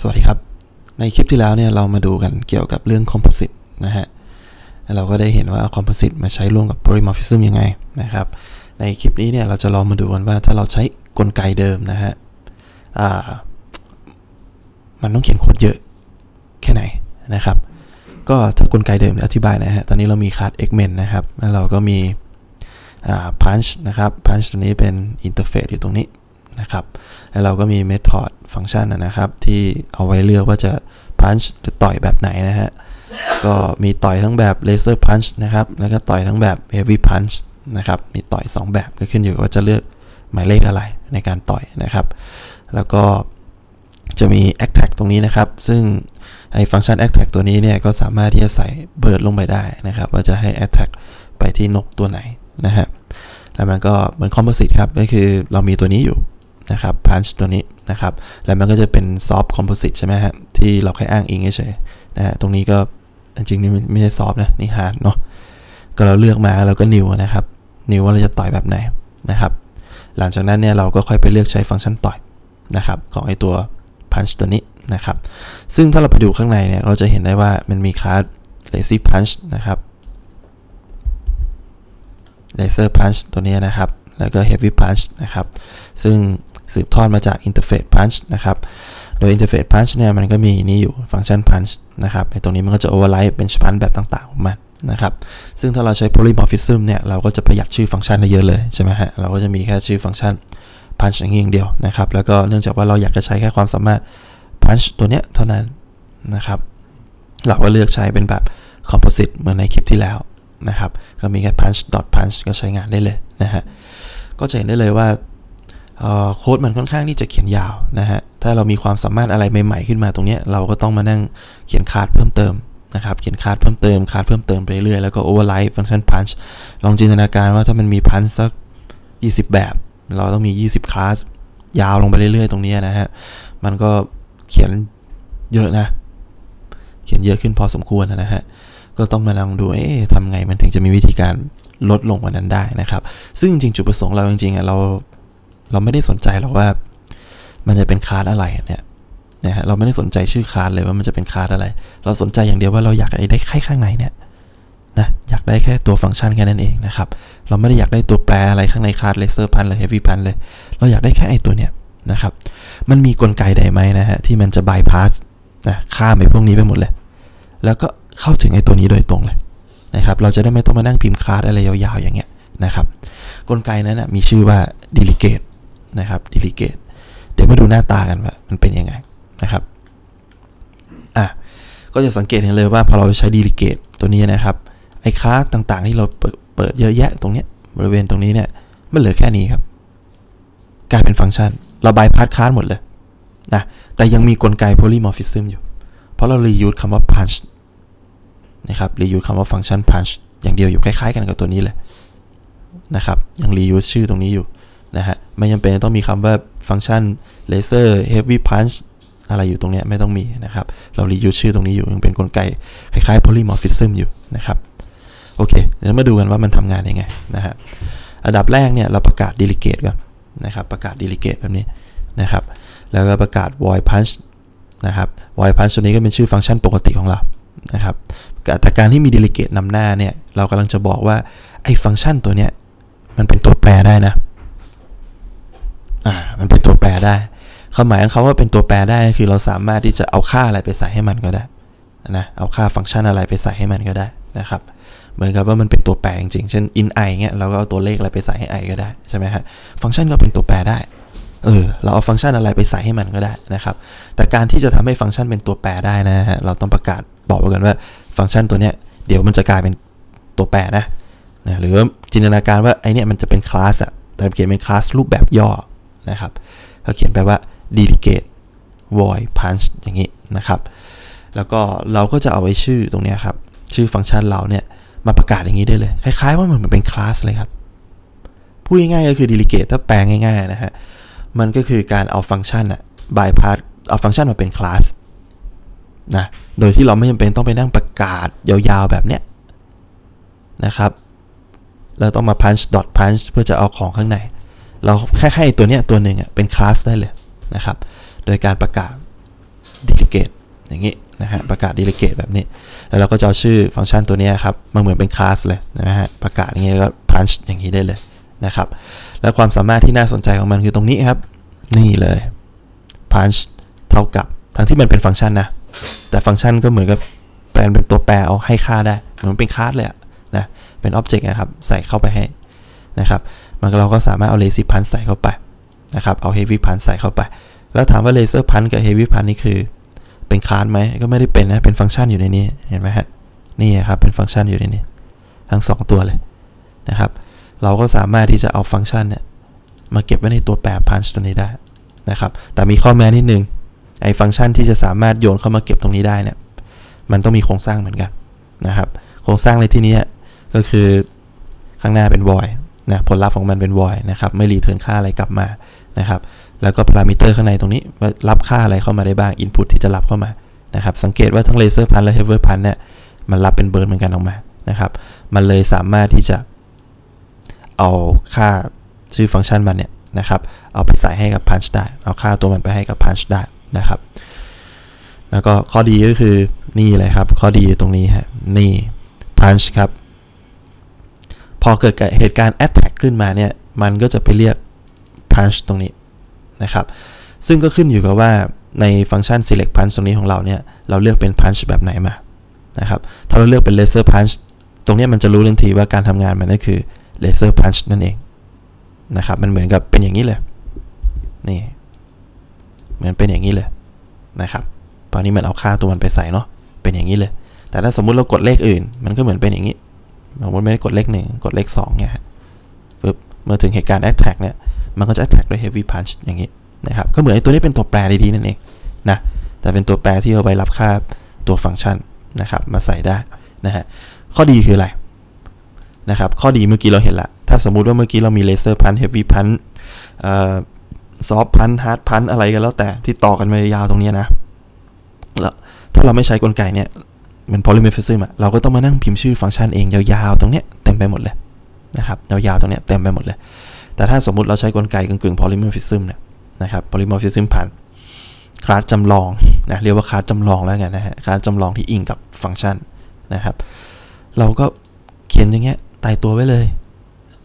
สวัสดีครับ ในคลิปที่แล้วเนี่ยเรามาดูกันเกี่ยวกับเรื่อง composite นะฮะเราก็ได้เห็นว่า composite มาใช้ร่วมกับ polymorphism ยังไงนะครับ ในคลิปนี้เนี่ยเราจะลองมาดูกันว่าถ้าเราใช้กลไกเดิมนะฮะมันต้องเขียนโค้ดเยอะแค่ไหนนะครับ ก็ถ้ากลไกเดิมอธิบายนะฮะ ตอนนี้เรามีคาร์ด x m e n นะครับ แล้วเราก็มี punch นะครับ punch ตัวนี้เป็นinterface อยู่ตรงนี้ นะครับแล้วเราก็มี method ฟังก์ชันนะครับ ที่เอาไว้เลือกว่าจะ punch หรือต่อยแบบไหนนะฮะ ก็มีต่อยทั้งแบบ laser punch นะครับ แล้วก็ต่อยทั้งแบบ heavy punch นะครับ มีต่อย 2 แบบก็ขึ้นอยู่ว่าจะเลือกหมายเลขอะไรในการต่อยนะครับ แล้วก็จะมี attack ตรงนี้นะครับ ซึ่งไอ้ฟังก์ชัน attack ตัวนี้เนี่ยก็สามารถที่จะใส่เบิร์ดลงไปได้นะครับ ว่าจะให้ attack ไปที่นกตัวไหนนะฮะ แล้วมันก็เหมือน composite ครับ ก็คือเรามีตัวนี้อยู่ นะครับ punch ตัวนี้นะครับ แล้วมันก็จะเป็น soft composite ใช่ไหมฮะ ที่เราแค่อ้างอิงเฉยๆนะฮะ ตรงนี้ก็จริงนี่ไม่ใช่ soft นะ นี่ hard เนาะ ก็เราเลือกมาเราก็ new นะครับ new ว่าเราจะต่อยแบบไหนนะครับ หลังจากนั้นเนี่ยเราก็ค่อยไปเลือกใช้ฟังก์ชันต่อยนะครับของไอตัว punch ตัวนี้นะครับ ซึ่งถ้าเราไปดูข้างในเนี่ยเราจะเห็นได้ว่ามันมีคลาส lazy punch นะครับ laser punch ตัวนี้นะครับ แล้วก็ heavy punch นะครับ ซึ่ง สืบทอดมาจาก interface punch นะครับ โดย interface punch เนี่ยมันก็มีนี่อยู่ฟังก์ชัน punch นะครับไอตรงนี้มันก็จะ override เป็นชั้นแบบต่างๆของมันนะครับ ซึ่งถ้าเราใช้ polymorphism เนี่ยเราก็จะประหยัดชื่อฟังก์ชันได้เยอะเลยใช่ไหมฮะ เราก็จะมีแค่ชื่อฟังก์ชัน punch อย่างเดียวนะครับ แล้วก็เนื่องจากว่าเราอยากจะใช้แค่ความสามารถ punch ตัวเนี้ยเท่านั้นนะครับ เราก็เลือกใช้เป็นแบบ composite เหมือนในคลิปที่แล้วนะครับ ก็มีแค่ punch dot punch ก็ใช้งานได้เลยนะฮะ ก็จะเห็นได้เลยว่า โค้ดมันค่อนข้างที่จะเขียนยาวนะฮะ ถ้าเรามีความสามารถอะไรใหม่ๆขึ้นมาตรงนี้เราก็ต้องมานั่งเขียนคาดเพิ่มเติมนะครับ เขียนคาดเพิ่มเติมคาดเพิ่มเติมไปเรื่อยแล้วก็ override ฟังก์ชัน punch ลองจินตนาการว่าถ้ามันมี punch สัก 20 แบบ เราต้องมี 20 คลาส ยาวลงไปเรื่อยๆ ตรงนี้นะฮะ มันก็เขียนเยอะนะ เขียนเยอะขึ้นพอสมควรนะฮะ ก็ต้องมาลองดูเอ๊ะทำไงมันถึงจะมีวิธีการลดลงกว่านั้นได้นะครับ ซึ่งจริงๆจุดประสงค์เราจริงๆอะเรา เราไม่ได้สนใจหรอกว่า มันจะเป็นคาร์ดอะไรเนี่ยนะฮะเราไม่ได้สนใจชื่อคาร์ดเลยว่ามันจะเป็นคาร์ดอะไร เราสนใจอย่างเดียวว่าเราอยากได้แค่ข้างในเนี่ยนะอยากได้แค่ตัวฟังก์ชันแค่นั้นเองนะครับ เราไม่ได้อยากได้ตัวแปรอะไรข้างใน class laser punch หรือ heavy punch เลย เราอยากได้แค่ไอตัวเนี้ยนะครับ มันมีกลไกใดไหมนะฮะที่มันจะบายพาสนะข้ามไปพวกนี้ไปหมดเลย แล้วก็เข้าถึงไอตัวนี้โดยตรงเลยนะครับ เราจะได้ไม่ต้องมานั่งพิมพ์คลาสอะไรยาวๆอย่างเงี้ยนะครับ กลไกนั้นนะมีชื่อว่า delegate นะครับ delegate เดี๋ยวมาดูหน้าตากันว่ามันเป็นยังไงนะครับอะก็จะสังเกตเห็นเลยว่าพอเราใช้ delegate ตัวนี้นะครับไอ้คลาสต่างๆที่เราเปิดเยอะแยะตรงเนี้ยบริเวณตรงนี้เนี่ยมันเหลือแค่นี้ครับ กลายเป็นฟังก์ชัน เราบายพาสคลาสหมดเลยนะแต่ยังมีกลไก polymorphism อยู่ เพราะเรา reuse คำว่า punch นะครับ reuse คำว่าฟังก์ชัน punch อย่างเดียวอยู่คล้ายๆกันกับตัวนี้เลยนะครับ ยัง reuse ชื่อตรงนี้อยู่ นะฮะ ไม่จำเป็นต้องมีคำว่าฟังก์ชัน laser heavy punch อะไรอยู่ตรงนี้ไม่ต้องมีนะครับ เรา reuse ชื่อตรงนี้อยู่ยังเป็นกลไกคล้ายๆ polymorphism อยู่นะครับ โอเค เดี๋ยวมาดูกันว่ามันทำงานยังไงนะฮะ อันดับแรกเนี่ยเราประกาศ delegate ก่อนนะครับ ประกาศ delegate แบบนี้นะครับ แล้วก็ประกาศ void punch นะครับ void punch ตัวนี้ก็เป็นชื่อฟังก์ชันปกติของเรานะครับแต่การที่มี delegate นำหน้าเนี่ย เรากำลังจะบอกว่าไอ้ฟังก์ชันตัวเนี้ยมันเป็นตัวแปรได้นะ อ่ามันเป็นตัวแปรได้ความหมายของเขาว่าเป็นตัวแปรได้คือเราสามารถที่จะเอาค่าอะไรไปใส่ให้มันก็ได้นะเอาค่าฟังก์ชันอะไรไปใส่ให้มันก็ได้นะครับเหมือนกับว่ามันเป็นตัวแปรจริงๆ เช่น in i เงี้ยเราก็เอาตัวเลขอะไรไปใส่ให้ i ก็ได้ใช่ไหมฮะ ฟังก์ชันก็เป็นตัวแปรได้ เออ เราเอาฟังก์ชันอะไรไปใส่ให้มันก็ได้นะครับ แต่การที่จะทำให้ฟังก์ชันเป็นตัวแปรได้นะฮะ เราต้องประกาศบอกไว้กันว่าฟังก์ชันตัวเนี้ยเดี๋ยวมันจะกลายเป็นตัวแปรนะนะ หรือจินตนาการว่าไอเนี้ยมันจะเป็นคลาสอะแต่เขียนเป็นคลาสรูปแบบย่อ นะครับเขาเขียนแปลว่า delegate void punch อย่างนี้นะครับ แล้วก็เราก็จะเอาไว้ชื่อตรงนี้ครับ ชื่อฟังก์ชันเราเนี่ย มาประกาศอย่างนี้ได้เลย คล้ายๆว่ามันเหมือนเป็นคลาสเลยครับ พูดง่ายๆก็คือ delegate ถ้าแปลง่ายๆนะฮะ มันก็คือการเอาฟังก์ชันอะ bypass เอาฟังก์ชันมาเป็นคลาสนะ โดยที่เราไม่จำเป็นต้องไปนั่งประกาศยาวๆแบบเนี้ยนะครับ เราต้องมา punch dot punch เพื่อจะเอาของข้างใน เราแค่ให้ตัวเนี้ยตัวหนึ่งอะเป็นคลาสได้เลยนะครับ โดยการประกาศอย่างนี้นะฮะประกาศ delegate แบบนี้ แล้วเราก็จะเอาชื่อฟังก์ชันตัวนี้ครับมาเหมือนเป็นคลาสเลยนะฮะประกาศอย่างนี้แล้วก็ punch อย่างนี้ได้เลยนะครับ แล้วความสามารถที่น่าสนใจของมันคือตรงนี้ครับ นี่เลย punch เท่ากับทั้งที่มันเป็นฟังก์ชันนะ แต่ฟังก์ชันก็เหมือนกับแปลงเป็นตัวแปรเอาให้ค่าได้ เหมือนเป็นคลาสเลยนะเป็นอ็อบเจกต์นะครับ ใส่เข้าไปให้นะครับ มันเราก็สามารถเอา lazy punch ใส่เข้าไปนะครับเอา heavy punch ใส่เข้าไป แล้วถามว่า laser punch กับ heavy punch นี่คือ เป็นคลาสไหมก็ไม่ได้เป็นนะ เป็นฟังก์ชันอยู่ในนี้เห็นไหมฮะนี่ครับเป็นฟังก์ชันอยู่ในนี้ ทั้ง 2 ตัวเลยนะครับ เราก็สามารถที่จะเอาฟังก์ชันเนี่ยมาเก็บไว้ในตัวแปร punch ตัวนี้ได้นะครับ แต่มีข้อแม้นิดนึงไอ้ฟังก์ชันที่จะสามารถโยนเข้ามาเก็บตรงนี้ได้เนี่ยมันต้องมีโครงสร้างเหมือนกันนะครับ โครงสร้างในที่นี้ก็คือข้างหน้าเป็น void นะผลลัพธ์ของมันเป็น void นะครับไม่ return ค่าอะไรกลับมานะครับแล้วก็พารามิเตอร์ข้างในตรงนี้รับค่าอะไรเข้ามาได้บ้าง input ที่จะรับเข้ามานะครับสังเกตว่าทั้ง laser punch และ heavy punch เนี่ยมันรับเป็นเบิร์นเหมือนกันออกมานะครับมันเลยสามารถที่จะเอาค่าชื่อฟังก์ชันมันเนี่ยนะครับเอาไปใส่ให้กับ punch ได้ เอาค่าตัวมันไปให้กับ punch ได้นะครับ แล้วก็ข้อดีก็คือนี่เลยครับ ข้อดีตรงนี้ฮะนี่ punch ครับ พอเกิดเหตุการณ์ attack ขึ้นมาเนี่ย มันก็จะไปเรียก punch ตรงนี้นะครับ ซึ่งก็ขึ้นอยู่กับว่าในฟังก์ชัน select punch ตรงนี้ของเราเนี่ย เราเลือกเป็น punch แบบไหนมา นะครับ ถ้าเราเลือกเป็น laser punch ตรงนี้มันจะรู้ทันทีว่าการทำงานมันก็คือ laser punch นั่นเองนะครับ มันเหมือนกับเป็นอย่างนี้เลย นี่ เหมือนเป็นอย่างนี้เลยนะครับ ตอนนี้มันเอาค่าตัวมันไปใส่เนาะ เป็นอย่างนี้เลย แต่ถ้าสมมุติเรากดเลขอื่น มันก็เหมือนเป็นอย่างนี้ สมมติไม่ได้กดเลขหนึ่งกดเลข2เนี่ยปึ๊บเมื่อถึงเหตุการณ์ attack เนี่ย มันก็จะ attack ด้วย heavy punch อย่างนี้นะครับ ก็เหมือนตัวนี้เป็นตัวแปรดีๆนั่นเองนะ แต่เป็นตัวแปรที่เอาไปรับค่าตัวฟังก์ชันนะครับ มาใส่ได้นะฮะ ข้อดีคืออะไรนะครับ ข้อดีเมื่อกี้เราเห็นละ ถ้าสมมุติว่าเมื่อกี้เรามีเลเซอร์พัน heavy punch ซอฟพันฮาร์ดพันอะไรกันแล้วแต่ที่ต่อกันมายาวตรงนี้นะ แล้วถ้าเราไม่ใช้กลไกเนี่ย เหมือน polymorphism อะเราก็ต้องมานั่งพิมพ์ชื่อฟังก์ชันเองยาวๆ ตรงเนี้ยเต็มไปหมดเลยนะครับยาวๆ ตรงเนี้ยเต็มไปหมดเลย แต่ถ้าสมมุติเราใช้กลไกกึ่งๆ polymorphism เนี่ยนะครับ polymorphism ผ่านคลาสจำลองนะเรียกว่าคลาสจำลองแล้วกันนะฮะคลาสจำลองที่อิงกับฟังก์ชันนะครับ เราก็เขียนอย่างเงี้ยตายตัวไว้เลย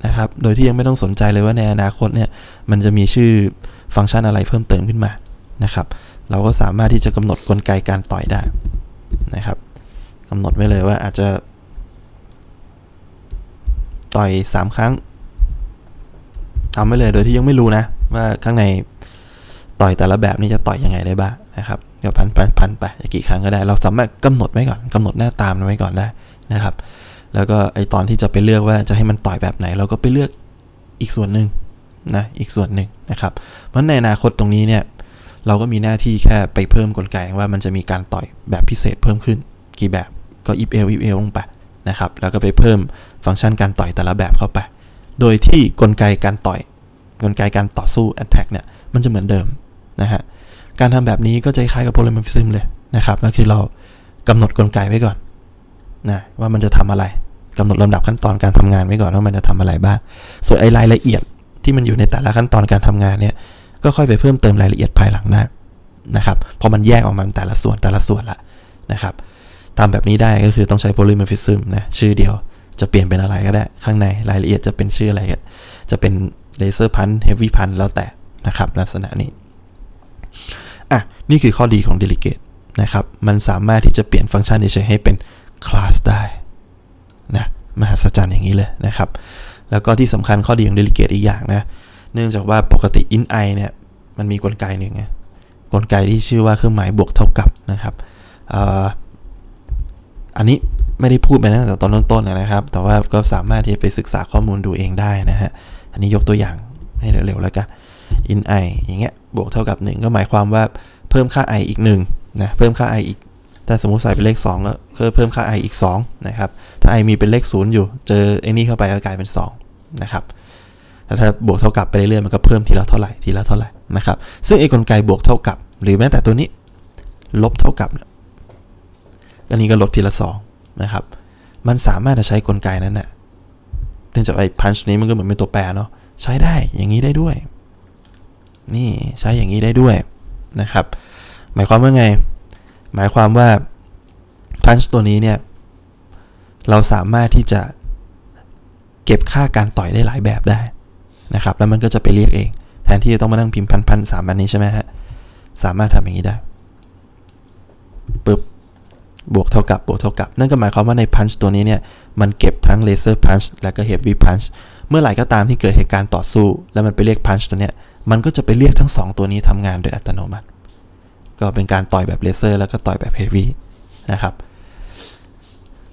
นะครับ โดยที่ยังไม่ต้องสนใจเลยว่าในอนาคตเนี่ยมันจะมีชื่อฟังก์ชันอะไรเพิ่มเติมขึ้นมานะครับ เราก็สามารถที่จะกำหนดกลไกการต่อยได้นะครับ กำหนดไว้เลยว่าอาจจะ ต่อย 3 ครั้งทำไว้เลยโดยที่ยังไม่รู้นะ ว่าข้างในต่อยแต่ละแบบนี้จะต่อยยังไงได้บ้างนะครับเดี๋ยวพันพันพันไปะกี่ครั้งก็ได้ เราสามารถกำหนดไว้ก่อนกำหนดหน้าตามไว้ก่อนได้นะครับ แล้วก็ไอตอนที่จะไปเลือกว่าจะให้มันต่อยแบบไหน เราก็ไปเลือกอีกส่วนหนึ่งนะอีกส่วนหนึ่งนะครับ เพราะในอนาคตตรงนี้เนี่ยเราก็มีหน้าที่แค่ไปเพิ่มกลไกว่ามันจะมีการต่อยแบบพิเศษเพิ่มขึ้นกี่แบบ ก็ if else if else ลงไปนะครับ แล้วก็ไปเพิ่มฟังก์ชันการต่อยแต่ละแบบเข้าไป โดยที่กลไกการต่อย กลไกการต่อสู้ attack เนี่ย มันจะเหมือนเดิมนะฮะ การทำแบบนี้ก็จะคล้ายกับ polymorphism เลยนะครับ ก็คือเรากำหนดกลไกไว้ก่อนนะว่ามันจะทำอะไรกำหนดลำดับขั้นตอนการทำงานไว้ก่อนว่ามันจะทำอะไรบ้าง ส่วนไอ้รายละเอียดที่มันอยู่ในแต่ละขั้นตอนการทำงานเนี่ย ก็ค่อยไปเพิ่มเติมรายละเอียดภายหลังได้นะครับ พอมันแยกออกมาแต่ละส่วนแต่ละส่วนละนะครับ ทำแบบนี้ได้ก็คือต้องใช้ polymorphism นะชื่อเดียวจะเปลี่ยนเป็นอะไรก็ได้ ข้างในรายละเอียดจะเป็นชื่ออะไรจะเป็น laser punch heavy punch แล้วแต่นะครับ ลักษณะนี้อะนี่คือข้อดีของ delegate นะครับ มันสามารถที่จะเปลี่ยนฟังก์ชันเฉยให้เป็น class ได้นะมหัศจรรย์อย่างนี้เลยนะครับ แล้วก็ที่สำคัญข้อดีของ delegate อีกอย่างนะ เนื่องจากว่าปกติ in i เนี่ยมันมีกลไกหนึ่งไงกลไกที่ชื่อว่าเครื่องหมายบวกเท่ากับนะครับ อันนี้ไม่ได้พูดไปนะแต่ตอนต้นๆนะครับ แต่ว่าก็สามารถที่จะไปศึกษาข้อมูลดูเองได้นะฮะ อันนี้ยกตัวอย่างให้เร็วๆแล้วกัน in i อย่างเงี้ย บวกเท่ากับ 1 ก็หมายความว่าเพิ่มค่า i อีก1นะ เพิ่มค่า i อีกถ้าสมมติใส่เป็นเลข2ก็เพิ่มค่า i อีก2นะครับ ถ้า i มีเป็นเลข 0 อยู่ เจอไอ้นี่เข้าไปก็กลายเป็น2นะครับแล้วถ้าบวกเท่ากับไปเรื่อยๆมันก็เพิ่มทีละเท่าไหร่ทีละเท่าไหร่นะครับ ซึ่งไอ้กลไกบวกเท่ากับ หรือแม้แต่ตัวนี้ลบเท่ากับ อันนี้ก็ลดทีละ2นะครับ มันสามารถจะใช้กลไกนั้นนะ่ะเนื่องจากไอ้พันช์นี้มันก็เหมือนเป็นตัวแปรเนาะใช้ได้อย่างนี้ได้ด้วย นี่ใช้อย่างนี้ได้ด้วยนะครับ หมายความว่าไง หมายความว่า punch ตัวนี้เนี่ย เราสามารถที่จะเก็บค่าการต่อยได้หลายแบบได้นะครับ แล้วมันก็จะไปเรียกเอง แทนที่จะต้องมานั่งพิมพ์พันพันสามอันนี้ใช่ไหมฮะ สามารถทำอย่างนี้ได้ปึ๊บ บวกเท่ากับบวกเท่ากับ นั่นก็หมายความว่าในพันช์ตัวนี้เนี่ยมันเก็บทั้ง laser punch และก็ heavy punch เมื่อไหร่ก็ตามที่เกิดเหตุการณ์ต่อสู้ แล้วมันไปเรียก punch ตัวเนี้ยมันก็จะไปเรียกทั้ง 2 ตัวนี้ทำงานโดยอัตโนมัติ ก็เป็นการต่อยแบบเลเซอร์แล้วก็ต่อยแบบ heavy นะครับ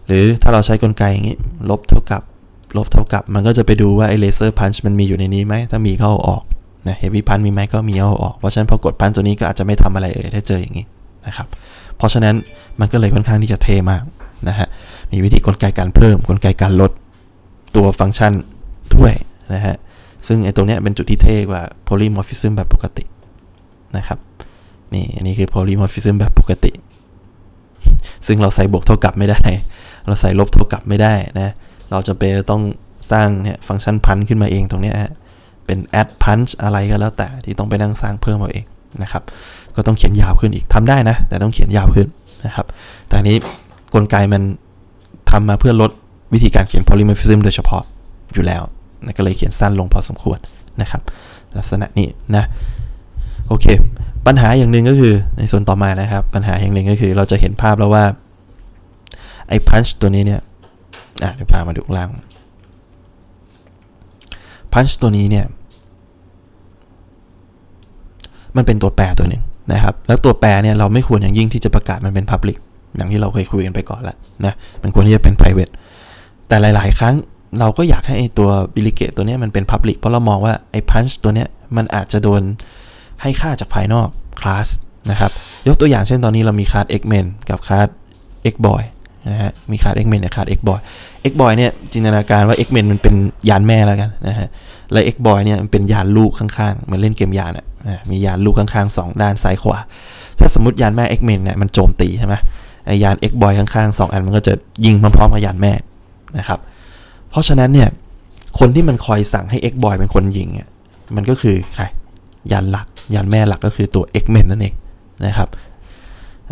หรือถ้าเราใช้กลไกอย่างนี้ ลบเท่ากับ ลบเท่ากับ มันก็จะไปดูว่าไอ laser punch มันมีอยู่ในนี้ไหม ถ้ามีก็เอาออกนะ heavy punch มีไหมก็มีเอาออก เพราะฉะนั้นพอกด punch ตัวนี้ก็อาจจะไม่ทำอะไรเลยถ้าเจออย่างนี้นะครับ เพราะฉะนั้นมันก็เลยค่อนข้างที่จะเทมากนะฮะ มีวิธีกลไกการเพิ่มกลไกการลดตัวฟังก์ชันด้วยนะฮะ ซึ่งไอ้ตรงเนี้ยเป็นจุดที่เท่กว่า polymorphism แบบปกตินะครับ นี่อันนี้คือ polymorphism แบบปกติ ซึ่งเราใส่บวกเท่ากับไม่ได้ เราใส่ลบเท่ากับไม่ได้นะ เราจะเป็นต้องสร้างเนี่ยฟังก์ชันพันขึ้นมาเองตรงเนี้ยเป็น add punch อะไรก็แล้วแต่ที่ต้องไปนั่งสร้างเพิ่มเอาเอง นะครับ ก็ต้องเขียนยาวขึ้นอีกทำได้นะ แต่ต้องเขียนยาวขึ้นนะครับ แต่อันนี้กลไกมันทำมาเพื่อลดวิธีการเขียน polymorphism โดยเฉพาะอยู่แล้วนะก็เลยเขียนสั้นลงพอสมควรนะครับ ลักษณะนี้นะ โอเค ปัญหาอย่างหนึ่งก็คือในส่วนต่อมานะครับ ปัญหาอย่างหนึ่งก็คือเราจะเห็นภาพแล้วว่าไอ้ punch ตัวนี้เนี่ยอะเดี๋ยวพามาดูล่าง punch ตัวนี้เนี่ย มันเป็นตัวแปรตัวหนึ่งนะครับ แล้วตัวแปรเนี่ยเราไม่ควรอย่างยิ่งที่จะประกาศมันเป็น Public อย่างที่เราเคยคุยกันไปก่อนแล้วนะ มันควรที่จะเป็น private แต่หลาย ๆ ครั้งเราก็อยากให้ไอตัว delegate ตัวนี้มันเป็น public เพราะเรามองว่าไอ้ punch ตัวนี้มันอาจจะโดนให้ค่าจากภายนอกคลาสนะครับ ยกตัวอย่างเช่นตอนนี้เรามีคลาส x-men กับคลาส x-boy นะฮะมีคลาส x-men กับคลาส x-boy x-boy เนี่ยจินตนาการว่า x-men มันเป็นยานแม่แล้วกันนะฮะและ x-boy เนี่ยมันเป็นยานลูกข้างๆเหมือนเล่นเกมยานอะมียานลูกข้างๆ 2 ด้านซ้ายขวา ถ้าสมมติยานแม่ x-men เนี่ยมันโจมตีใช่ไหมไอยาน x-boy ข้างๆ 2 อันมันก็จะยิงพร้อมๆกับยานแม่นะครับเพราะฉะนั้นเนี่ยคนที่มันคอยสั่งให้ x-boy เป็นคนยิงเนี่ยมันก็คือใครยานหลักยานแม่หลักก็คือตัว x-men นั่นเองนะครับ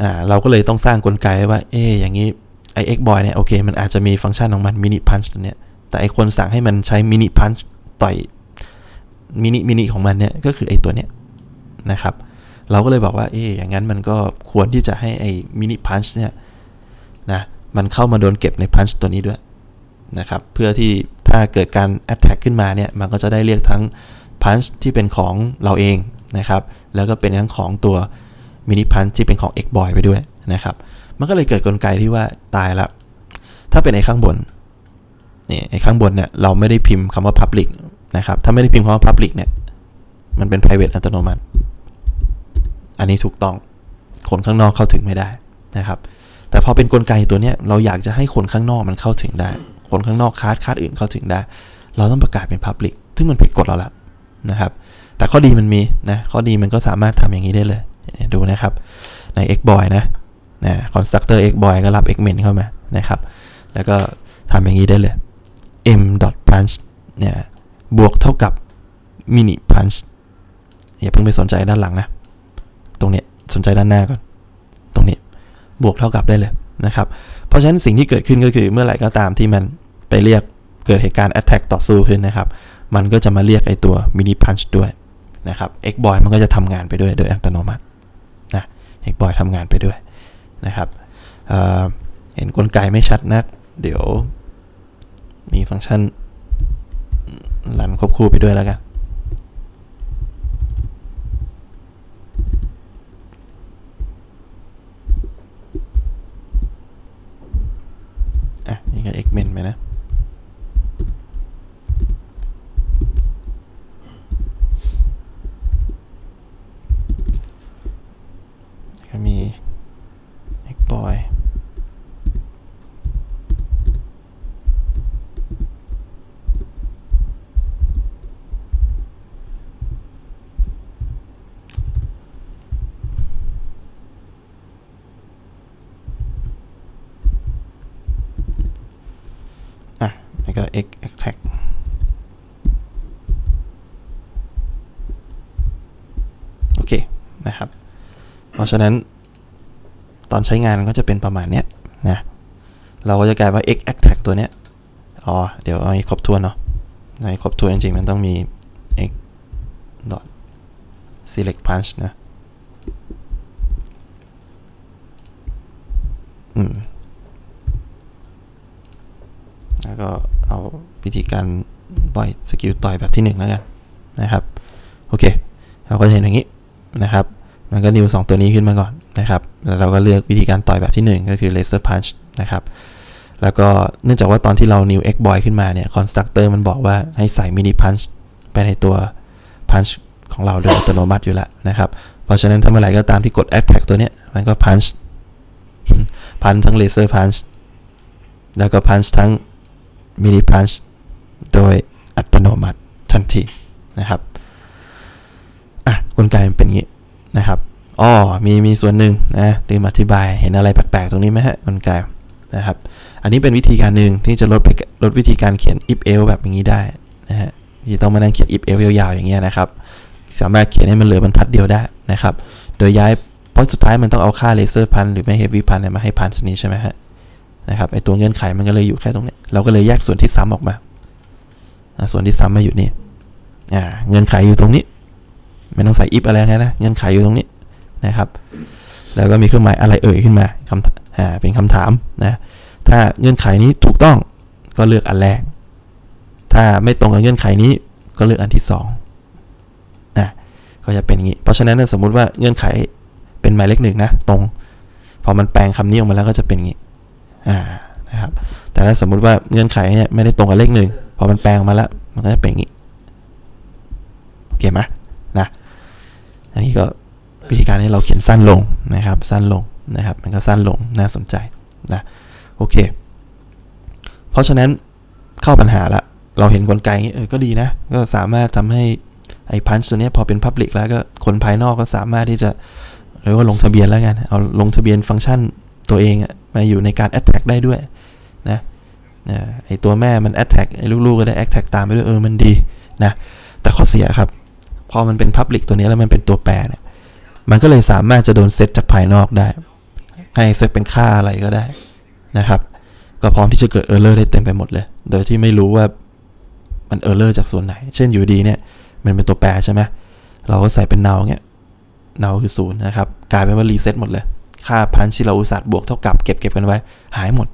อ่าเราก็เลยต้องสร้างกลไกว่า เอ๊อย่างนี้ ไอ x-boy เนี่ยโอเคมันอาจจะมีฟังก์ชันของมันมินิพันช์ตัวเนี้ยแต่ไอคนสั่งให้มันใช้มินิพันช์ต่อยมินิมินิของมันเนี่ยก็คือไอตัวเนี้ยนะครับเราก็เลยบอกว่าเอ๊อย่างนั้นมันก็ควรที่จะให้ไอมินิพันช์เนี่ยนะมันเข้ามาโดนเก็บในพันช์ตัวนี้ด้วยนะครับเพื่อที่ถ้าเกิดการ attack ขึ้นมาเนี่ยมันก็จะได้เรียกทั้ง punch ที่เป็นของเราเองนะครับแล้วก็เป็นทั้งของตัวมินิพันช์ที่เป็นของ X boy ไปด้วยนะครับ มันก็เลยเกิดกลไกที่ว่าตายละถ้าเป็นไอ้ข้างบนนี่ไอ้ข้างบนเนี่ยเราไม่ได้พิมพ์คำว่า public นะครับ ถ้าไม่ได้พิมพ์คำว่า public เนี่ย มันเป็น private อัตโนมัติ อันนี้ถูกต้อง คนข้างนอกเข้าถึงไม่ได้นะครับ แต่พอเป็นนกลไกตัวเนี้ยเราอยากจะให้คนข้างนอกมันเข้าถึงได้ คนข้างนอกคาดคาดอื่นเข้าถึงได้ เราต้องประกาศเป็น Public ซึ่งมันผิดกฎเราล้วนะครับ แต่ข้อดีมันมีนะ ข้อดีมันก็สามารถทำอย่างนี้ได้เลย ดูนะครับ ใน Xboy นะ นะ constructor Xboy ก็รับ Xmen เข้ามานะครับ แล้วก็ทำอย่างนี้ได้เลย m punch เนี่ยบวกเท่ากับ mini punch อย่าเพิ่งไปสนใจด้านหลังนะ ตรงนี้สนใจด้านหน้าก่อน ตรงนี้บวกเท่ากับได้เลยนะครับ เพราะฉะนั้นสิ่งที่เกิดขึ้นก็คือเมื่อไหร่ก็ตามที่มันไปเรียกเกิดเหตุการณ์ attack ต่อสู้ขึ้นนะครับ มันก็จะมาเรียกไอตัว mini punch ด้วยนะครับ Xboy มันก็จะทำงานไปด้วยโดยอัตโนมัตินะ Xboy ทำงานไปด้วย นะครับเเห็นกลไกไม่ชัดนัก เดี๋ยวมีฟังก์ชันรันควบคู่ไปด้วยแล้วกันอะนี่ก็ Xmen ไปนะ ก็มี Xboy อะแล้วก็ X attack โอเค นะค รับเพราะฉะนั้นตอนใช้งานมันก็จะเป็นประมาณเนี้ยนะเราก็จะกลายว่า x attack ตัวเนี้ยอ๋อเดี๋ยวเอาให้ครบถ้วนเนาะในครบถ้วนจริงๆมันต้องมี x dot select punch นะอืมแล้วก็เอาวิธีการปล่อยสกิลต่อยแบบที่หนึ่งแล้วกันนะครับ โอเค เราก็จะเห็นอย่างนี้นะครับ มันก็นิว2ตัวนี้ขึ้นมาก่อนนะครับ แล้วเราก็เลือกวิธีการต่อยแบบที่ 1 ก็คือ laser punch นะครับ แล้วก็เนื่องจากว่าตอนที่เรา new x boy ขึ้นมาเนี่ย constructor มันบอกว่าให้ใส่ mini punch ไปในตัว punch ของเราโดยอัตโนมัติอยู่แล้วนะครับ เพราะฉะนั้นถ้าเมื่อไหร่ก็ตามที่กด attack ตัวเนี้ย มันก็ punch punch ทั้ง laser punch แล้วก็ punch ทั้ง mini punch โดยอัตโนมัติทันทีนะครับ อะกลไกมันเป็นงี้ นะครับอ๋อมีมีส่วนหนึ่งนะลืมอธิบายเห็นอะไรแปลกๆตรงนี้ไหมฮะกลไกนะครับ อันนี้เป็นวิธีการหนึ่งที่จะลดไปลดวิธีการเขียน if else แบบอย่างนี้ได้นะฮะที่ต้องมานั่งเขียน if else ยาวๆอย่างเงี้ยนะครับ สามารถเขียนให้มันเหลือบรรทัดเดียวได้นะครับ โดยย้ายเพราะสุดท้ายมันต้องเอาค่าเลเซอร์พันหรือไม่เฮฟวี่พันมาให้พันชนี้ใช่ไหมฮะนะครับไอตัวเงื่อนไขมันก็เลยอยู่แค่ตรงนี้เราก็เลยแยกส่วนที่ซ้ำออกมา ส่วนที่ซ้ำมาอยู่นี่อ่าเงื่อนไขอยู่ตรงนี้ ไม่ต้องใส่ if อะไรนะเงื่อนไขอยู่ตรงนี้นะครับ แล้วก็มีเครื่องหมายอะไรเอ่ยขึ้นมาคำเป็นคำถามนะถ้าเงื่อนไขนี้ถูกต้องก็เลือกอันแรก ถ้าไม่ตรงกับเงื่อนไขนี้ก็เลือกอันที่2นะก็จะเป็นอย่างนี้ เพราะฉะนั้นสมมุติว่าเงื่อนไขเป็นหมายเลขหนึ่งนะตรง พอมันแปลงคำนี้ออกมาแล้วก็จะเป็นอย่างนี้อ่านะครับ แต่ถ้าสมมุติว่าเงื่อนไขเนี่ยไม่ได้ตรงกับเลขหนึ่งพอมันแปลงมาแล้วมันก็จะเป็นอย่างนี้โอเคไหมนะ อันนี้ก็วิธีการให้เราเขียนสั้นลงนะครับ สั้นลงนะครับ มันก็สั้นลงน่าสนใจนะโอเค เพราะฉะนั้นเข้าปัญหาละ เราเห็นกลไกเออก็ดีนะ ก็สามารถทำให้ไอ้พันช์ตัวนี้พอเป็นพับลิกแล้วก็คนภายนอกก็สามารถที่จะเรียกว่าลงทะเบียนแล้วกัน เอาลงทะเบียนฟังก์ชันตัวเองมาอยู่ในการ attack ได้ด้วยนะไอตัวแม่มัน attack ไอลูกๆก็ได้ attack ตามไปด้วยเออมันดีนะแต่ข้อเสียครับ พอมันเป็น Public ตัวนี้แล้วมันเป็นตัวแปรเนี่ยมันก็เลยสามารถจะโดนเซตจากภายนอกได้ ให้เซตเป็นค่าอะไรก็ได้นะครับ ก็พร้อมที่จะเกิด error ได้เต็มไปหมดเลย โดยที่ไม่รู้ว่ามัน error จากส่วนไหน เช่นอยู่ดีๆเนี่ย มันเป็นตัวแปรใช่ไหมเราก็ใส่เป็นเนาเงี้ยเนาคือศูนย์นะครับ กลายเป็นว่ารีเซ็ตหมดเลย ค่า punch ที่เราอุตส่าห์บวกเท่ากับเก็บเก็บกันไว้ หายหมด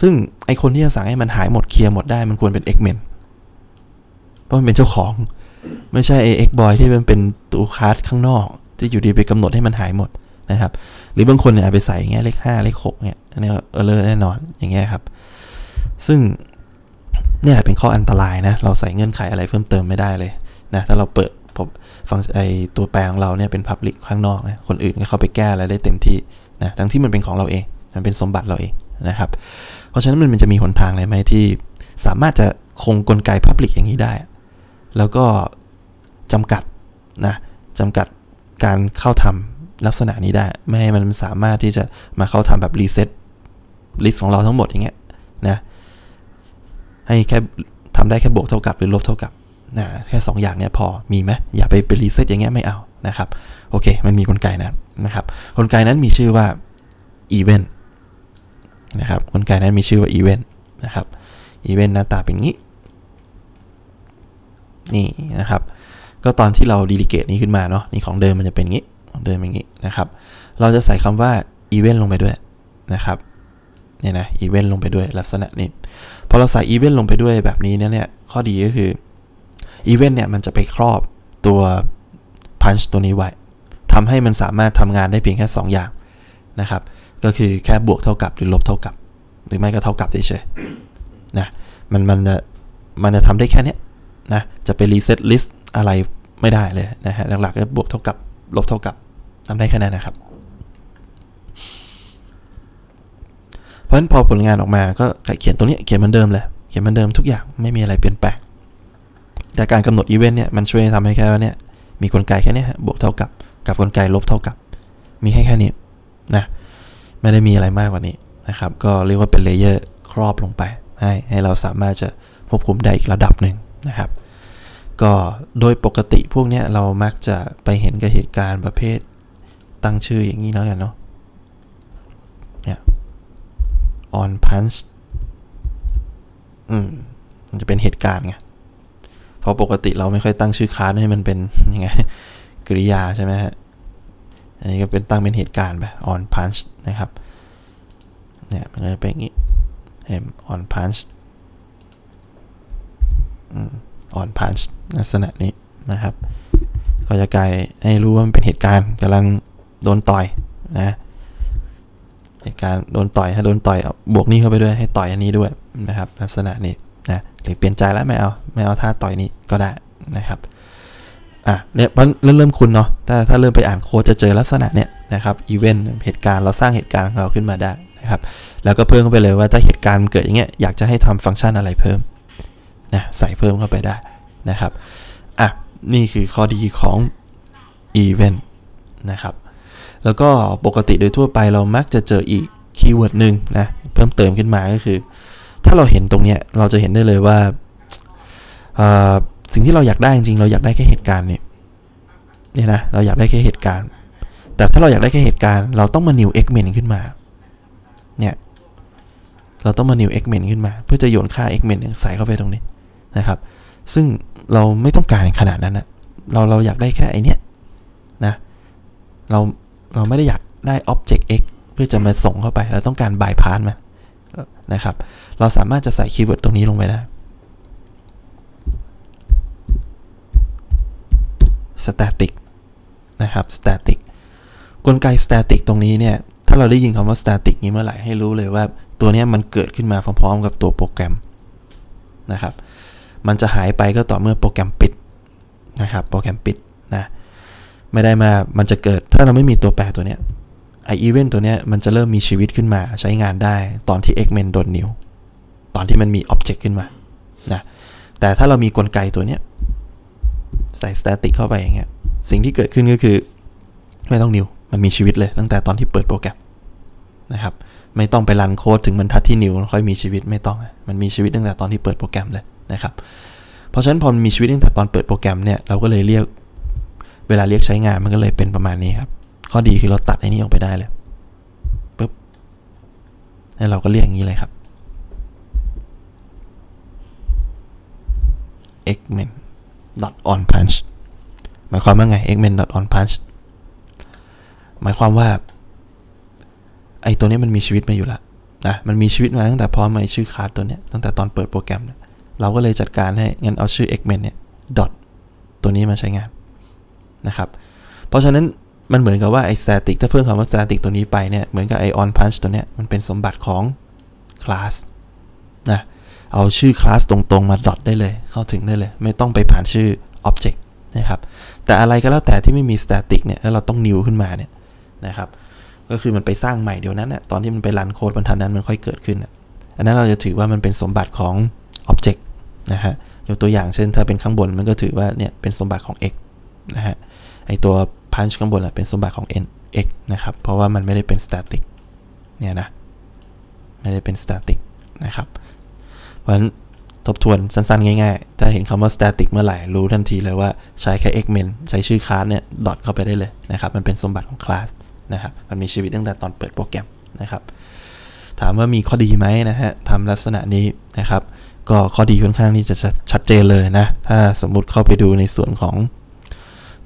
ซึ่งไอคนที่จะสั่งให้มันหายหมดเคลียร์หมดได้มันควรเป็น X Men เพราะมันเป็นเจ้าของ ไม่ใช่ไอ X Boy ที่มันเป็นตัวคาร์ดข้างนอก ที่อยู่ดีๆไปกำหนดให้มันหายหมดนะครับ หรือบางคนเนี่ยไปใส่เงี้ยเลขห้าเลขหกเนี่ยอันนี้ error แน่นอนอย่างเงี้ยครับ ซึ่งเนี่ยแหละเป็นข้ออันตรายนะ เราใส่เงื่อนไขอะไรเพิ่มเติมไม่ได้เลยนะถ้าเราเปิดผมฟังไอตัวแปรของเราเนี่ยเป็น public ข้างนอกนะคนอื่นเข้าไปแก้อะไรได้เต็มที่นะทั้งที่มันเป็นของเราเองมันเป็นสมบัติเราเองนะครับ เพราะฉะนั้นมันจะมีหนทางอะไรไหมที่สามารถจะคงกลไก public อย่างนี้ได้ แล้วก็จำกัดนะจำกัดการเข้าทำลักษณะนี้ได้ ไม่ให้มันสามารถที่จะมาเข้าทำแบบรีเซ็ต list ของเราทั้งหมดอย่างเงี้ยนะให้แค่ทำได้แค่บวกเท่ากับหรือลบเท่ากับนะแค่ 2 อย่างเนี้ยพอมีไหมอย่าไปไปรีเซ็ตอย่างเงี้ยไม่เอานะครับโอเค มันมีกลไกนั้นนะครับกลไกนั้นมีชื่อว่า event นะครับกลไกนั้นมีชื่อว่า event นะครับ event หน้าตาเป็นงี้ นี่นะครับ ก็ตอนที่เราดีลิเกตนี้ขึ้นมาเนาะนี่ของเดิมมันจะเป็นงี้ของเดิมอย่างงี้นะครับ เราจะใส่คำว่า event ลงไปด้วยนะครับเนี่ยนะ event ลงไปด้วยลักษณะนี้พอเราใส่ event ลงไปด้วยแบบนี้เนี่ยข้อดีก็คือ event เนี่ยมันจะไปครอบตัว punch ตัวนี้ไว้ทำให้มันสามารถทำงานได้เพียงแค่ 2 อย่างนะครับ ก็คือแค่บวกเท่ากับหรือลบเท่ากับ หรือไม่ก็เท่ากับเฉยๆนะมันมันมันจะทำได้แค่นี้ นะจะไปรีเซ็ต list อะไรไม่ได้เลยนะฮะหลักๆก็บวกเท่ากับลบเท่ากับทำได้แค่นั้นนะครับ เพราะฉะนั้นพอผลงานออกมาก็เขียนตรงนี้เขียนเหมือนเดิมเลยเขียนเหมือนเดิมทุกอย่างไม่มีอะไรเปลี่ยนแปลงแต่การกำหนดอีเวนต์เนี่ยมันช่วยทำให้แค่ว่าเนี่ยมีกลไกแค่นี้บวกเท่ากับกับกลไกลบเท่ากับ มีให้แค่นี้นะไม่ได้มีอะไรมากกว่านี้นะครับ ก็เรียกว่าเป็น layer ครอบลงไป ให้ให้เราสามารถจะควบคุมได้อีกระดับหนึ่งนะครับ ก็โดยปกติพวกนี้เรามักจะไปเห็นกับเหตุการณ์ประเภทตั้งชื่ออย่างนี้แล้วกันเนาะ on punch อืม มันจะเป็นเหตุการณ์ไงเพราะปกติเราไม่ค่อยตั้งชื่อคลาสให้มันเป็นยังไงกริยาใช่ไหมฮะ อันนี้ก็เป็นตั้งเป็นเหตุการณ์ไป on punch นะครับ เนี่ย มันก็จะเป็นอย่างนี้ on punch อือ on punch ลักษณะนี้นะครับ ก็จะกลายให้รู้ว่ามันเป็นเหตุการณ์กำลังโดนต่อยนะเหตุการณ์โดนต่อยถ้าโดนต่อยบวกนี้เข้าไปด้วยให้ต่อยอันนี้ด้วยนะครับ ลักษณะนี้นะหรือเปลี่ยนใจแล้วไม่เอาไม่เอาท่าต่อยนี้ก็ได้นะครับอะเนี่ยเพราะเริ่มเริ่มคุณเนาะถ้าถ้าเริ่มไปอ่านโค้ดจะเจอลักษณะเนี่ยนะครับอีเวนต์เหตุการณ์เราสร้างเหตุการณ์ของเราขึ้นมาได้นะครับแล้วก็เพิ่มเข้าไปเลยว่าถ้าเหตุการณ์เกิดอย่างเงี้ยอยากจะให้ทำฟังก์ชันอะไรเพิ่ม นะใส่เพิ่มเข้าไปได้นะครับอะนี่คือข้อดีของอีเวนต์นะครับ แล้วก็ปกติโดยทั่วไปเรามักจะเจออีก keyword หนึ่งนะเพิ่มเติมขึ้นมาก็คือ ถ้าเราเห็นตรงเนี้ยเราจะเห็นได้เลยว่าสิ่งที่เราอยากได้จริงๆเราอยากได้แค่เหตุการณ์เนี่ยเนี่ยนะเราอยากได้แค่เหตุการณ์ แต่ถ้าเราอยากได้แค่เหตุการณ์เราต้องมา new x men ขึ้นมาเนี่ยเราต้องมา new x men ขึ้นมา เพื่อจะโยนค่า x men ใส่เข้าไปตรงนี้ นะครับ ซึ่งเราไม่ต้องการขนาดนั้นนะเราเราอยากได้แค่ไอเนี้ยนะเราเราไม่ได้อยากได้ object x เพื่อจะมาส่งเข้าไป เราต้องการ bypass มันนะครับ เราสามารถจะใส่คีย์เวิร์ดตรงนี้ลงไปได้ static นะครับ static กลไก static ตรงนี้เนี่ย ถ้าเราได้ยินคำว่า static นี้เมื่อไหร่ให้รู้เลยว่าตัวนี้มันเกิดขึ้นมาพร้อมๆกับตัวโปรแกรมนะครับ มันจะหายไปก็ต่อเมื่อโปรแกรมปิดนะครับ โปรแกรมปิดนะไม่ได้มา มันจะเกิดถ้าเราไม่มีตัวแปรตัวเนี้ยไออีเวนต์ตัวเนี้ยมันจะเริ่มมีชีวิตขึ้นมาใช้งานได้ตอนที่ x m e n โดนนิวตอนที่มันมีอ็อบเจกต์ขึ้นมานะแต่ถ้าเรามีกลไกตัวเนี้ยใส่ static เข้าไปอย่างเงี้ยสิ่งที่เกิดขึ้นก็คือ ไม่ต้องนิวมันมีชีวิตเลยตั้งแต่ตอนที่เปิดโปรแกรมนะครับไม่ต้องไปรันโค้ดถึงบรรทัดที่นิวค่อยมีชีวิตไม่ต้อง มันมีชีวิตตั้งแต่ตอนที่เปิดโปรแกรมเลย นะครับ เพราะฉะนั้นพอมีชีวิตตั้งแต่ตอนเปิดโปรแกรมเนี่ยเราก็เลยเรียกเวลาเรียกใช้งานมันก็เลยเป็นประมาณนี้ครับ ข้อดีคือเราตัดไอ้นี้ออกไปได้เลยปุ๊บแล้วเราก็เรียกอย่างนี้เลยครับ x men dot on punch หมายความว่าไง x men dot on punch หมายความว่า ไอตัวนี้มันมีชีวิตมาอยู่ล้วนะมันมีชีวิตมาตั้งแต่พร้อมมาชื่อคาร์ดตัวเนี้ยตั้งแต่ตอนเปิดโปรแกรม เราก็เลยจัดการให้ งั้นเอาชื่อ x men เนี่ย dot ตัวนี้มาใช้งานนะครับ เพราะฉะนั้นมันเหมือนกับว่าไอ้ static ถ้าเพิ่มคำว่า static ตัวนี้ไปเนี่ย เหมือนกับไอ on punch ตัวเนี้ย มันเป็นสมบัติของ class นะ เอาชื่อคลาสตรงๆมา dot ได้เลย เข้าถึงได้เลย ไม่ต้องไปผ่านชื่อ object นะครับ แต่อะไรก็แล้วแต่ที่ไม่มี static เนี่ย แล้วเราต้อง new ขึ้นมาเนี่ยนะครับ ก็คือมันไปสร้างใหม่เดี๋ยวนั้นนะตอนที่มันไปรันโค้ดบรรทัดนั้นมันค่อยเกิดขึ้นอันนั้นเราจะถือว่ามันเป็นสมบัติของ object นะฮะยกตัวอย่างเช่นถ้าเป็นข้างบนมันก็ถือว่าเนี่ยเป็นสมบัติของ x นะฮะไอตัว punch ข้างบนเป็นสมบัติของ n x นะครับ เพราะว่ามันไม่ได้เป็น static เนี่ยนะ ไม่ได้เป็น static นะครับ เพราะฉะนั้นทบทวนสั้นๆ ง่ายๆ ถ้าเห็นคำว่า static เมื่อไหร่ รู้ทันทีเลยว่าใช้แค่ xmen ใช้ชื่อคลาสเนี่ย dot เข้าไปได้เลยนะครับ มันเป็นสมบัติของคลาสนะครับ มันมีชีวิตตั้งแต่ตอนเปิดโปรแกรมนะครับ ถามว่ามีข้อดีไหมนะฮะทำลักษณะนี้นะครับ ก็ข้อดีค่อนข้างที่จะชัดเจนเลยนะ ถ้าสมมุติเข้าไปดูในส่วนของ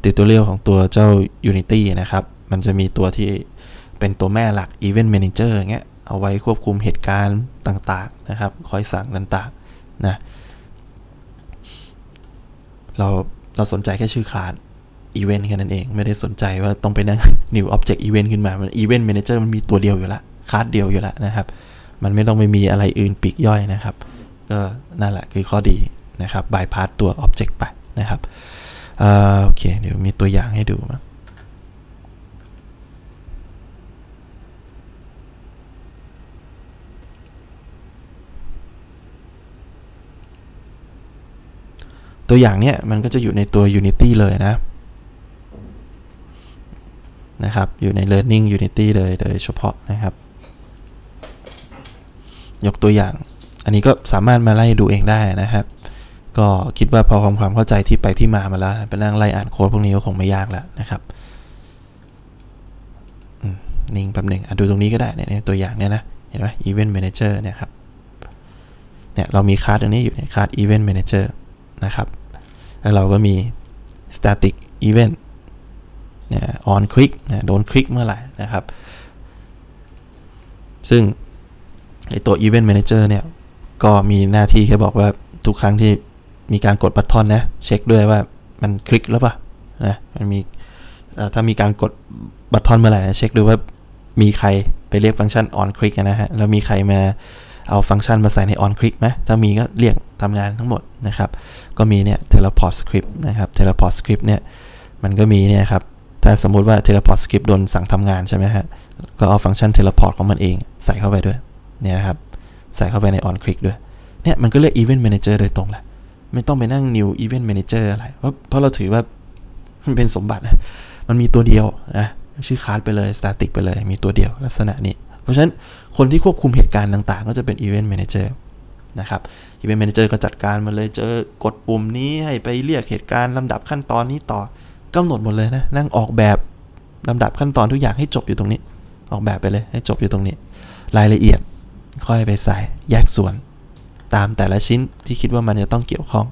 ติวตัวเรียลของตัวเจ้า Unity นะครับ มันจะมีตัวที่เป็นตัวแม่หลัก Event Manager อย่างเงี้ย เอาไว้ควบคุมเหตุการณ์ต่างๆนะครับ คอยสั่งต่างๆนะ เราเราสนใจแค่ชื่อ class event แค่นั้นเอง ไม่ได้สนใจว่าต้องไปนั่ง new object event ขึ้นมา มัน event manager มันมีตัวเดียวอยู่ละคลาสเดียวอยู่ละนะครับ มันไม่ต้องไปมีอะไรอื่นปลีกย่อยนะครับ ก็นั่นแหละคือข้อดีนะครับ bypass ตัว object ไปนะครับโอเค เดี๋ยวมีตัวอย่างให้ดูมาตัวอย่างเนี้ยมันก็จะอยู่ในตัว Unity เลยนะ นะครับ อยู่ใน Learning Unity เลยโดยเฉพาะนะครับ ยกตัวอย่าง อันนี้ก็สามารถมาไล่ดูเองได้นะครับ ก็คิดว่าพอความความเข้าใจที่ไปที่มามาแล้วไปนั่งไล่อ่านโค้ดพวกนี้ก็คงไม่ยากแล้วนะครับนิ่งแป๊บหนึ่งดูตรงนี้ก็ได้ในตัวอย่างเนี้ยนะ เห็นไหม Event Manager เนี่ยครับ เนี่ยเรามีคลาสอันนี้อยู่ในคลาส Event Manager นะครับ แล้วเราก็มี Static Event เนี่ย on click นะโดนคลิกเมื่อไหร่นะครับ ซึ่งไอตัว Event Manager เนี่ย ก็มีหน้าที่แค่บอกว่าทุกครั้งที่มีการกดบัตทอนนะ เช็คด้วยว่ามันคลิกแล้วปะนะมันมีถ้ามีการกดบัตทอนเมื่อไหร่นะเช็คดูว่ามีใครไปเรียกฟังก์ชัน on click นะฮะแล้วมีใครมาเอาฟังก์ชันมาใส่ใน on click ไหมถ้ามีก็เรียกทำงานทั้งหมดนะครับ ก็มีเนี่ย teleport script นะครับ teleport script เนี่ย มันก็มีเนี่ยครับ ถ้าสมมุติว่า teleport script โดนสั่งทำงานใช่ไหมฮะ ก็เอาฟังก์ชัน teleport ของมันเองใส่เข้าไปด้วย เนี่ยนะครับ ใส่เข้าไปใน on click ด้วย เนี่ยมันก็เรียก event manager โดยตรงแหละ ไม่ต้องไปนั่ง new event manager อะไร เพราะเพราะเราถือว่ามันเป็นสมบัตินะ มันมีตัวเดียวนะชื่อคาร์ดไปเลย static ไปเลย มีตัวเดียวลักษณะนี้ เพราะฉะนั้นคนที่ควบคุมเหตุการณ์ต่างๆ ก็จะเป็น event manager นะครับ event manager ก็จัดการมาเลย เจอกดปุ่มนี้ให้ไปเรียกเหตุการณ์ลำดับขั้นตอนนี้ต่อกำหนดหมดเลยนะ นั่งออกแบบลำดับขั้นตอนทุกอย่างให้จบอยู่ตรงนี้ ออกแบบไปเลยให้จบอยู่ตรงนี้ รายละเอียด ค่อยไปใส่แยกส่วน ตามแต่ละชิ้นที่คิดว่ามันจะต้องเกี่ยวข้อง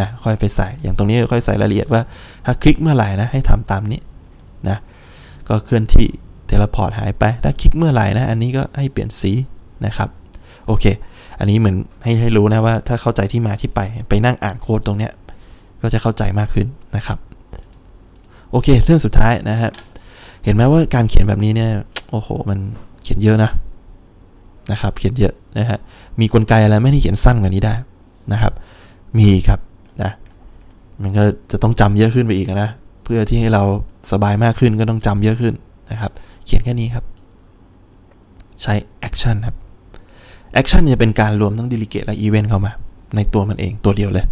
นะค่อยไปใส่อย่างตรงนี้ค่อยใส่รายละเอียดว่าถ้าคลิกเมื่อไหร่นะให้ทำตามนี้นะก็เคลื่อนที่ teleport หายไปถ้าคลิกเมื่อไหร่นะอันนี้ก็ให้เปลี่ยนสีนะครับโอเค อันนี้เหมือนให้ให้รู้นะว่าถ้าเข้าใจที่มาที่ไปไปนั่งอ่านโค้ดตรงเนี้ยก็จะเข้าใจมากขึ้นนะครับโอเคเรื่องสุดท้ายนะฮะเห็นไหมว่าการเขียนแบบนี้เนี่ยโอ้โหมันเขียนเยอะนะ นะครับเขียนเยอะนะฮะมีกลไกอะไรไม่ที่เขียนสั้นกว่านี้ได้นะครับ มีครับนะมันก็จะต้องจำเยอะขึ้นไปอีกนะเพื่อที่ให้เราสบายมากขึ้นก็ต้องจำเยอะขึ้นนะครับ เขียนแค่นี้ครับ ใช้ action ครับ action จะเป็นการรวมทั้ง delegate และ event เข้ามา ในตัวมันเองตัวเดียวเลย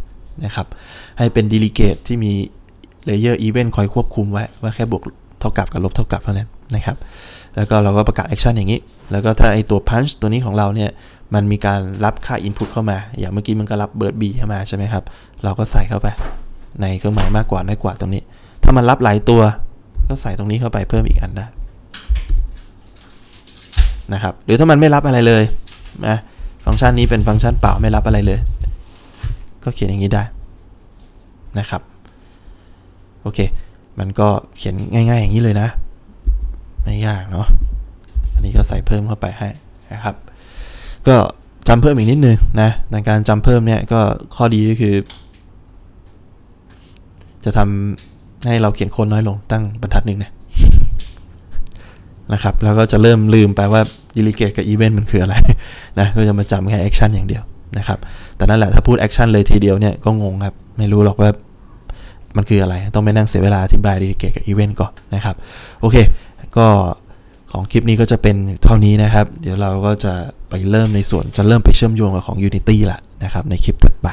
นะครับ ให้เป็น delegate ที่มี layer event คอยควบคุมไว้ว่าแค่บวกเท่ากับกับลบเท่ากับเท่านั้นนะครับ แล้วก็เราก็ประกาศ action อย่างนี้ แล้วก็ถ้าไอตัว function ตัวนี้ของเราเนี่ย มันมีการรับค่า input เข้ามา อย่างเมื่อกี้มันก็รับ bird b เข้ามาใช่ไหมครับ เราก็ใส่เข้าไป ในเครื่องหมายมากกว่าน้อยกว่าตรงนี้ ถ้ามันรับหลายตัวก็ใส่ตรงนี้เข้าไปเพิ่มอีกอันได้นะครับ หรือถ้ามันไม่รับอะไรเลยนะ ฟังก์ชันนี้เป็นฟังก์ชันเปล่าไม่รับอะไรเลย ก็เขียนอย่างนี้ได้นะครับ โอเค มันก็เขียนง่ายๆอย่างนี้เลยนะ ไม่ยากเนาะอันนี้ก็ใส่เพิ่มเข้าไปให้นะครับ ก็จำเพิ่มอีกนิดนึงนะในการจำเพิ่มเนี่ยก็ข้อดีก็คือ จะทำให้เราเขียนโค้ดน้อยลงตั้งบรรทัดหนึ่งนะนะครับ แล้วก็จะเริ่มลืมไปว่า delegate กับ event มันคืออะไรนะก็จะมาจำแค่ action อย่างเดียวนะครับ แต่นั่นแหละถ้าพูด action เลยทีเดียวเนี่ยก็งงครับ ไม่รู้หรอกว่ามันคืออะไร ต้องไปนั่งเสียเวลาอธิบาย delegate กับ event ก่อนนะครับ โอเค ก็ของคลิปนี้ก็จะเป็นเท่านี้นะครับ เดี๋ยวเราก็จะไปเริ่มในส่วนจะเริ่มไปเชื่อมโยงกับของ Unity ละนะครับในคลิปถัดไป